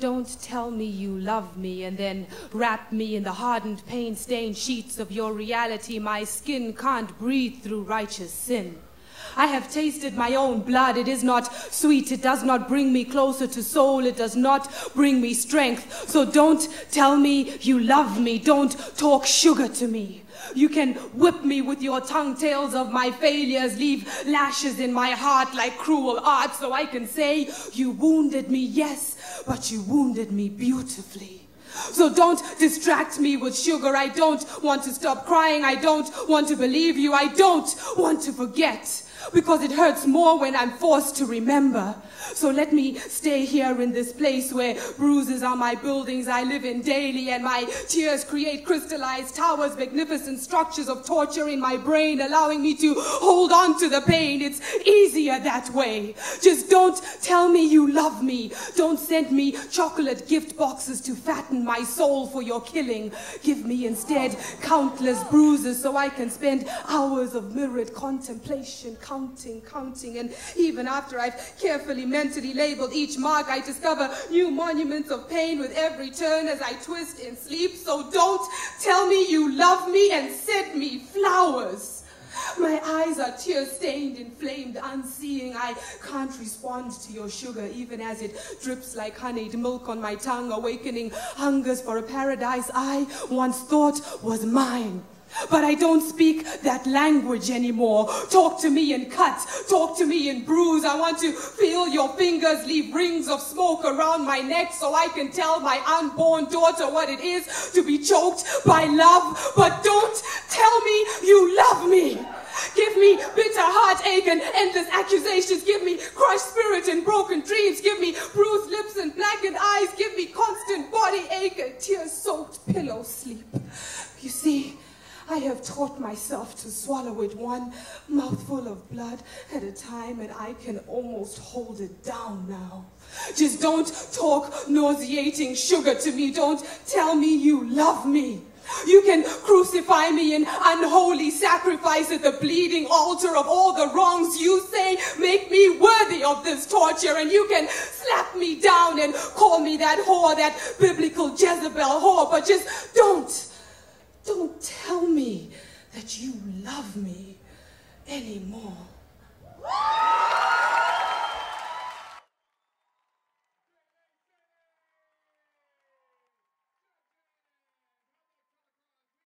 Don't tell me you love me and then wrap me in the hardened, pain stained sheets of your reality. My skin can't breathe through righteous sin. I have tasted my own blood. It is not sweet. It does not bring me closer to soul. It does not bring me strength. So don't tell me you love me. Don't talk sugar to me. You can whip me with your tongue tales of my failures, leave lashes in my heart like cruel art, so I can say, You wounded me, yes, but you wounded me beautifully. So don't distract me with sugar. I don't want to stop crying. I don't want to believe you. I don't want to forget because it hurts more when I'm forced to remember. So let me stay here in this place where bruises are my buildings I live in daily and my tears create crystallized towers, magnificent structures of torture in my brain, allowing me to hold on to the pain. It's easier that way. Just don't tell me you love me. Don't send me chocolate gift boxes to fatten my soul for your killing. Give me instead countless bruises so I can spend hours of mirrored contemplation, counting, counting, and even after I've carefully mentally labeled each mark, I discover new monuments of pain with every turn as I twist in sleep. So don't tell me you love me and send me flowers. My eyes are tear-stained, inflamed, unseeing. I can't respond to your sugar, even as it drips like honeyed milk on my tongue, awakening hungers for a paradise I once thought was mine. But I don't speak that language anymore. Talk to me in cut. Talk to me in bruise. I want to feel your fingers leave rings of smoke around my neck so I can tell my unborn daughter what it is to be choked by love. But don't tell me you love me. Give me bitter heartache and endless accusations. Give me crushed spirit and broken dreams. Give me bruised lips and blackened eyes. Give me constant body ache and tear-soaked pillow sleep. Have taught myself to swallow it one mouthful of blood at a time, and I can almost hold it down now. Just don't talk nauseating sugar to me. Don't tell me you love me. You can crucify me in unholy sacrifice at the bleeding altar of all the wrongs you say make me worthy of this torture. And you can slap me down and call me that whore, that biblical Jezebel whore. But just don't don't tell me that you love me anymore.